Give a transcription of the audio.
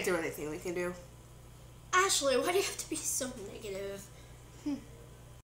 can't do anything we can do. Ashley, why do you have to be so